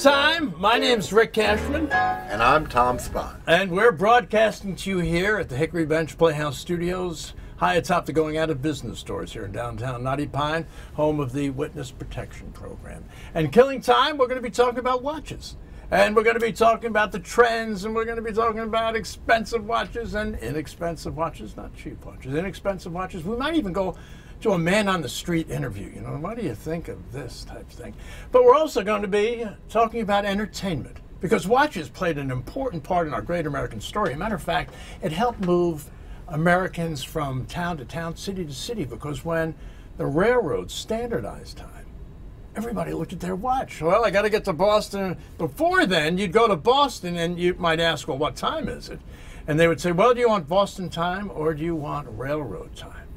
Time. My name's Rick Cashman. And I'm Tom Spot. And we're broadcasting to you here at the Hickory Bench Playhouse Studios, high atop the going out of business stores here in downtown Knotty Pine, home of the Witness Protection Program. And Killing Time, we're going to be talking about watches. And we're going to be talking about the trends, and we're going to be talking about expensive watches and inexpensive watches, not cheap watches, inexpensive watches. We might even go to a man on the street interview. You know, what do you think of this type of thing? But we're also going to be talking about entertainment because watches played an important part in our great American story. Matter of fact, it helped move Americans from town to town, city to city, because when the railroads standardized time, everybody looked at their watch. Well, I got to get to Boston. Before then, you'd go to Boston and you might ask, well, what time is it? And they would say, well, do you want Boston time or do you want railroad time?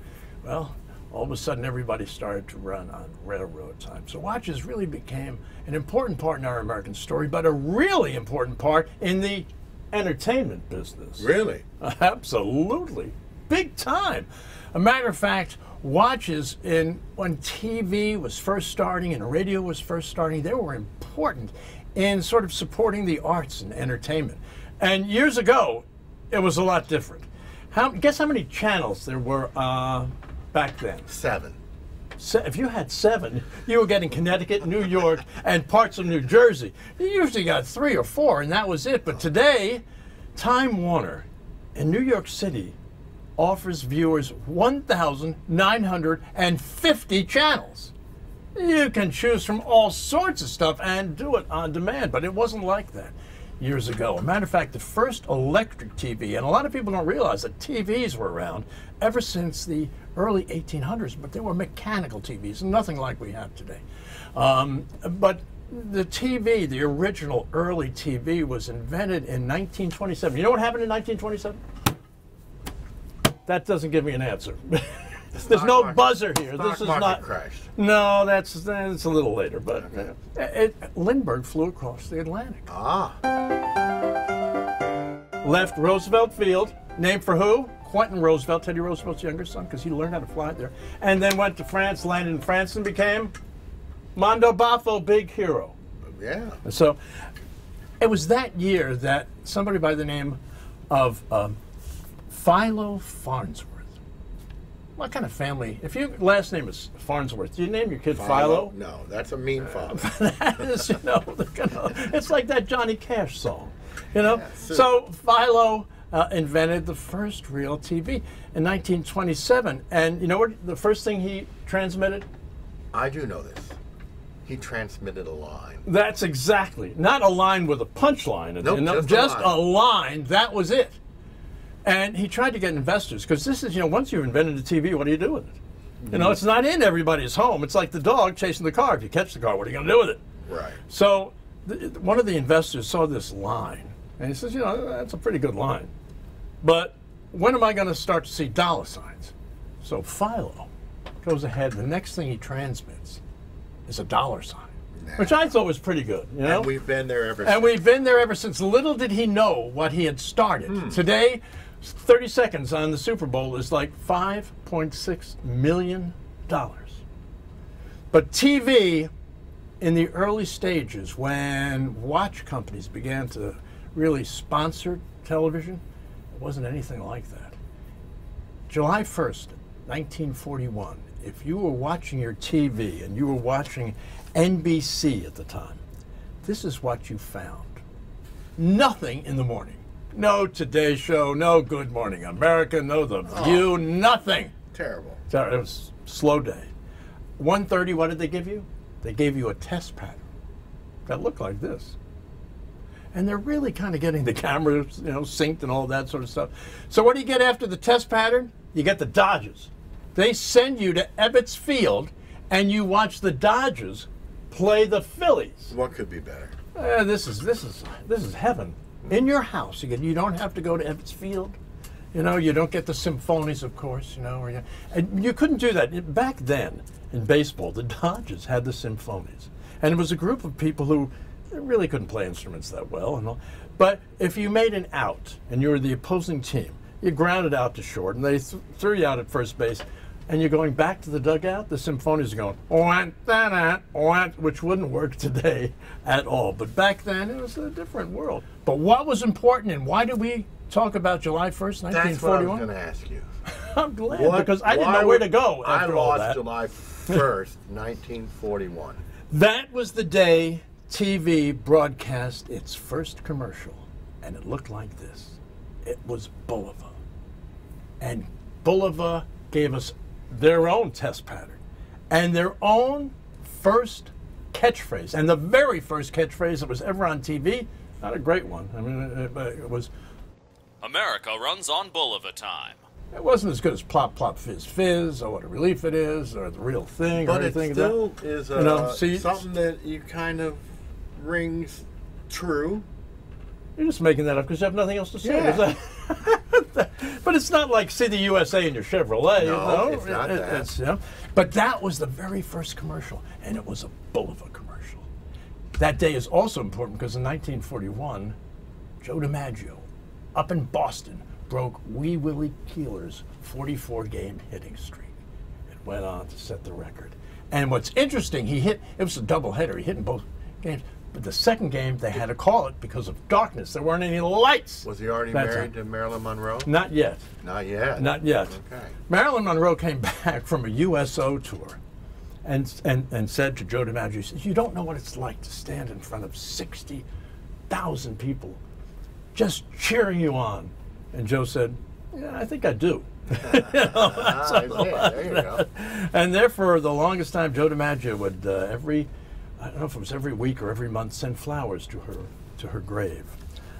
Well, all of a sudden everybody started to run on railroad time. So watches really became an important part in our American story, but a really important part in the entertainment business. Really? Absolutely. Big time. A matter of fact, watches in when TV was first starting and radio was first starting, they were important in sort of supporting the arts and entertainment. And years ago, it was a lot different. How, guess how many channels there were uh, back then? Seven. Se- if you had seven, you were getting Connecticut, New York, and parts of New Jersey. You usually got three or four, and that was it. But today, Time Warner in New York City offers viewers 1,950 channels. You can choose from all sorts of stuff and do it on demand, but it wasn't like that years ago. A matter of fact, the first electric TV, and a lot of people don't realize that TVs were around ever since the early 1800s, but they were mechanical TVs, nothing like we have today. Um, but the TV, the original early TV, was invented in 1927. You know what happened in 1927? That doesn't give me an answer. There's no market- buzzer here. This is not. crashed. No, that's that's a little later. But Okay. uh, it, Lindbergh flew across the Atlantic, Ah, left Roosevelt Field, named for who? Quentin Roosevelt, Teddy Roosevelt's younger son, because he learned how to fly there, and then went to France, landed in France, and became Mondo Baffo, big hero. yeah. So it was that year that somebody by the name of um, Philo Farnsworth. What kind of family? If your last name is Farnsworth, do you name your kid Philo? No, that's a mean father. that is, you know, it's like that Johnny Cash song, you know. Yeah, so- Philo uh, invented the first real TV in 1927, and you know what? The first thing he transmitted. I do know this. He transmitted a line. That's exactly not a line with a punchline. Nope, no, just a line. a line. That was it. And he tried to get investors because this is, you know, once you've invented a TV, what do you do with it? You Mm-hmm. know, it's not in everybody's home. It's like the dog chasing the car. If you catch the car, what are you going to do with it? Right. So one of the investors saw this line, and he says, you know, that's a pretty good line. But when am I going to start to see dollar signs? So Philo goes ahead. The next thing he transmits is a dollar sign, which I thought was pretty good. You know, And we've been there ever and since. we've been there ever since. Little did he know what he had started. Hmm. Today, 30 seconds on the Super Bowl is like $5.6 million. But TV, in the early stages, when watch companies began to really sponsor television, it wasn't anything like that. July 1st, 1941, if you were watching your TV and you were watching NBC at the time, this is what you found. Nothing in the morning. No Today Show, no Good Morning America, no The View, nothing. Terrible. It was a slow day. 1.30, what did they give you? They gave you a test pattern that looked like this. And they're really kind of getting the cameras, you know, synced and all that sort of stuff. So what do you get after the test pattern? You get the Dodgers. They send you to Ebbets Field, and you watch the Dodgers play the Phillies. What could be better? Eh, this is this is this is heaven in your house. again. you don't have to go to Ebbets Field. You know, you don't get the symphonies, of course. You know, or you, and you couldn't do that back then in baseball. The Dodgers had the symphonies, and it was a group of people who really couldn't play instruments that well. And all. But if you made an out and you were the opposing team, you grounded out to short, and they th- threw you out at first base. And you're going back to the dugout, the symphonies are going, "Wah, da, da, wah," which wouldn't work today at all. But back then, it was a different world. But what was important, and why did we talk about July 1st, That's what I was 1941? going to ask you. I'm glad What- because I didn't know where to go I lost that. July 1st, 1941. That was the day TV broadcast its first commercial, and it looked like this. It was Bulova. And Bulova gave us their own test pattern and their own first catchphrase. And the very first catchphrase that was ever on TV, not a great one. I mean, it, it was America runs on Bulova time. it wasn't as good as Plop Plop Fizz Fizz or What a Relief It Is or The Real Thing or But it anything still that. is uh, You know, see- something that you kind of rings true. You're just making that up because you have nothing else to say. Yeah. but it's not like see the USA in your Chevrolet. you No, know? it's not It- that. it's, you know, But that was the very first commercial, and it was a Bulova commercial. That day is also important because in 1941, Joe DiMaggio, up in Boston, broke Wee Willie Keeler's 44 game hitting streak. It went on to set the record. And what's interesting, he hit, it was a doubleheader, he hit in both games. But the second game, they had to call it because of darkness. There weren't any lights. Was he already That's married it. to Marilyn Monroe? Not yet. Not yet. Not yet. Okay. Marilyn Monroe came back from a USO tour and, and, and said to Joe DiMaggio, he says, You don't know what it's like to stand in front of 60,000 people just cheering you on. And Joe said, Yeah, I think I do. Ah, I see. there you go. And therefore, the longest time, Joe DiMaggio would uh, every, I don't know if it was every week or every month, send flowers to her to her grave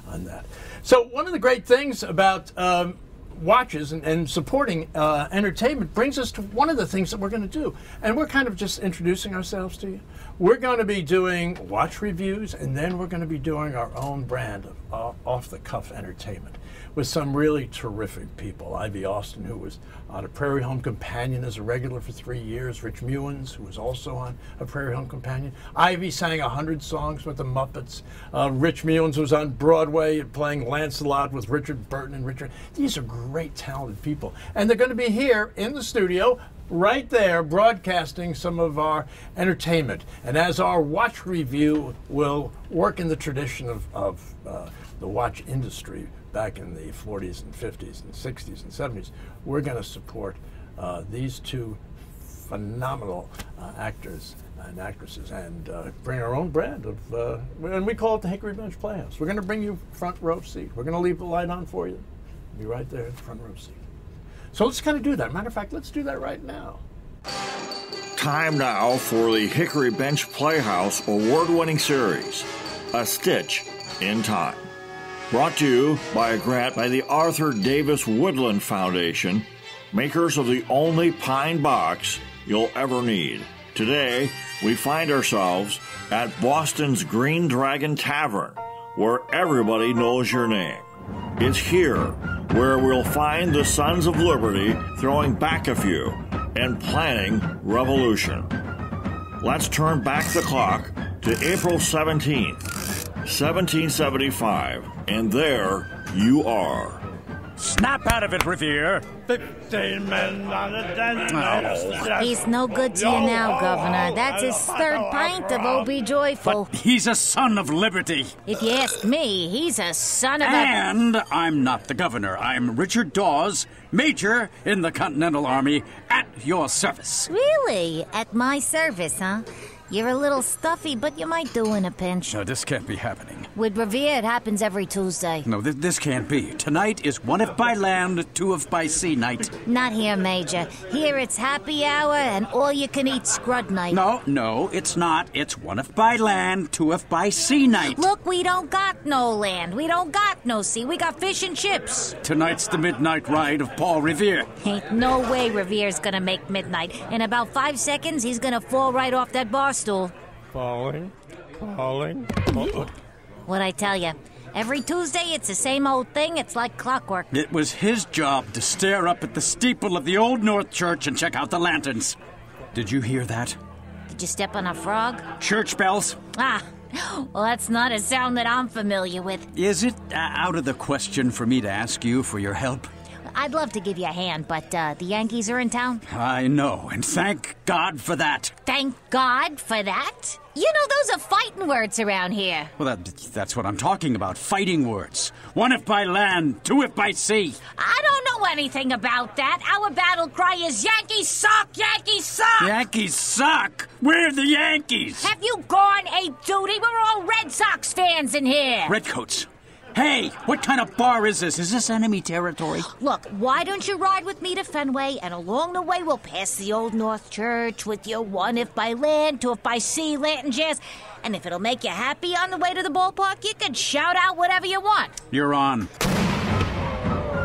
on that. So one of the great things about um, watches and, and supporting uh, entertainment brings us to one of the things that we're going to do, and we're kind of just introducing ourselves to you. We're going to be doing watch reviews, and then we're going to be doing our own brand of uh, off-the-cuff entertainment with some really terrific people. Ivy Austin, who was on a Prairie Home Companion as a regular for three years. Rich Muenz, who was also on a Prairie Home Companion. Ivy sang a hundred songs with the Muppets. Uh, Rich Muenz was on Broadway playing Lancelot with Richard Burton and Richard. These are great, talented people, and they're going to be here in the studio. Right there, broadcasting some of our entertainment. And as our watch review will work in the tradition of, of uh, the watch industry back in the 40s and 50s and 60s and 70s, we're going to support uh, these two phenomenal uh, actors and actresses and uh, bring our own brand of, uh, and we call it the Hickory Bench Playhouse. We're going to bring you front row seat. We're going to leave the light on for you. Be right there, in front row seat. So let's kind of do that. Matter of fact, let's do that right now. Time now for the Hickory Bench Playhouse award winning series, A Stitch in Time. Brought to you by a grant by the Arthur Davis Woodland Foundation, makers of the only pine box you'll ever need. Today, we find ourselves at Boston's Green Dragon Tavern, where everybody knows your name. It's here where we'll find the Sons of Liberty throwing back a few and planning revolution. Let's turn back the clock to April 17th, 1775, and there you are. Snap out of it, Revere. Fifteen men on a dance. Oh, he's no good to you now, Governor. That's his third pint of Oh Be Joyful. But he's a son of liberty. If you ask me, he's a son of a. And I'm not the governor. I'm Richard Dawes, Major in the Continental Army, at your service. Really? At my service, huh? You're a little stuffy, but you might do in a pinch. No, this can't be happening. With Revere, it happens every Tuesday. No, th- this can't be. Tonight is one if by land, two if by sea night. Not here, Major. Here it's happy hour and all you can eat scrod night. No, no, it's not. It's one if by land, two if by sea night. Look, we don't got no land. We don't got no sea. We got fish and chips. Tonight's the midnight ride of Paul Revere. Ain't no way Revere's gonna make midnight. In about five seconds, he's gonna fall right off that bar stool. Falling, calling. Oh, oh. What I tell you? Every Tuesday, it's the same old thing. It's like clockwork. It was his job to stare up at the steeple of the Old North Church and check out the lanterns. Did you hear that? Did you step on a frog? Church bells? Ah, well, that's not a sound that I'm familiar with. Is it uh, out of the question for me to ask you for your help? I'd love to give you a hand, but uh, the Yankees are in town. I know, and thank God for that. Thank God for that. You know, those are fighting words around here. Well, that, that's what I'm talking about fighting words. One if by land, two if by sea. I don't know anything about that. Our battle cry is Yankees suck, Yankees suck! Yankees suck! We're the Yankees! Have you gone a duty? We're all Red Sox fans in here. Redcoats. Hey, what kind of bar is this? Is this enemy territory? Look, why don't you ride with me to Fenway, and along the way we'll pass the Old North Church with your one if by land, two if by sea Latin jazz. And if it'll make you happy on the way to the ballpark, you can shout out whatever you want. You're on.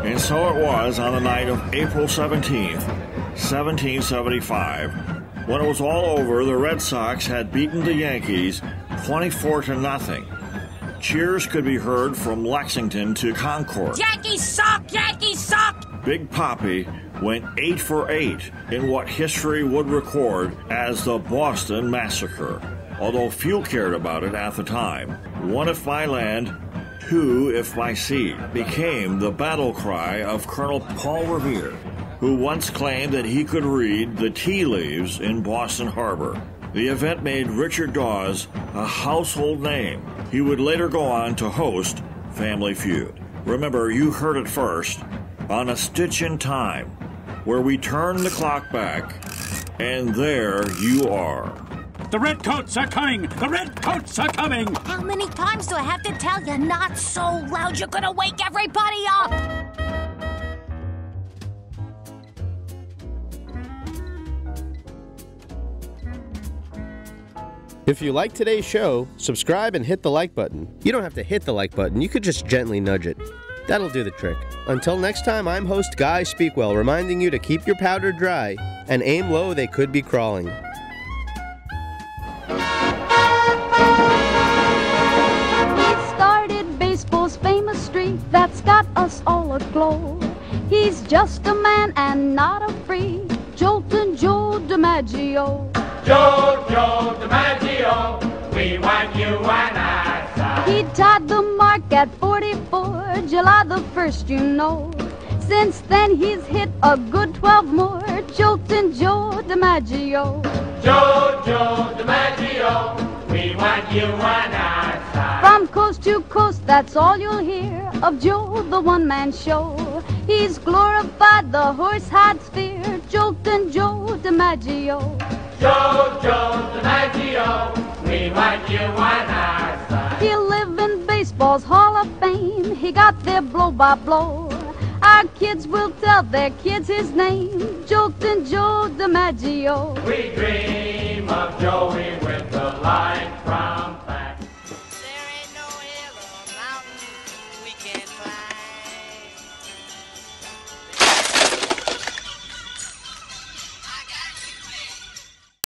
And so it was on the night of April 17th, 1775. When it was all over, the Red Sox had beaten the Yankees 24 to nothing. Cheers could be heard from Lexington to Concord. Yankees suck! Yankees suck! Big Poppy went 8 for 8 in what history would record as the Boston Massacre, although few cared about it at the time. One if by land, two if by sea became the battle cry of Colonel Paul Revere, who once claimed that he could read the tea leaves in Boston Harbor. The event made Richard Dawes a household name. He would later go on to host Family Feud. Remember, you heard it first on A Stitch in Time, where we turn the clock back, and there you are. The Redcoats are coming! The Redcoats are coming! How many times do I have to tell you not so loud you're gonna wake everybody up? If you like today's show, subscribe and hit the like button. You don't have to hit the like button, you could just gently nudge it. That'll do the trick. Until next time, I'm host Guy Speakwell, reminding you to keep your powder dry and aim low, they could be crawling. He started baseball's famous streak that's got us all aglow. He's just a man and not a freak. Joltin' Joe DiMaggio. Joe, Joe DiMaggio, we want you and I side. He tied the mark at 44, July the 1st, you know. Since then, he's hit a good 12 more. Joltin' Joe DiMaggio. Joe, Joe DiMaggio, we want you and I side. From coast to coast, that's all you'll hear of Joe, the one man show. He's glorified the horse hide sphere, Joltin' Joe DiMaggio. Joe DiMaggio, we want you and I side. He'll in baseball's Hall of Fame. He got there blow by blow. Our kids will tell their kids his name, Joltin' Joe DiMaggio. We dream of Joey with the line